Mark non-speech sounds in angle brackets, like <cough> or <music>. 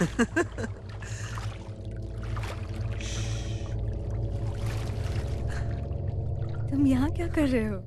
<laughs> तुम यहाँ क्या कर रहे हो?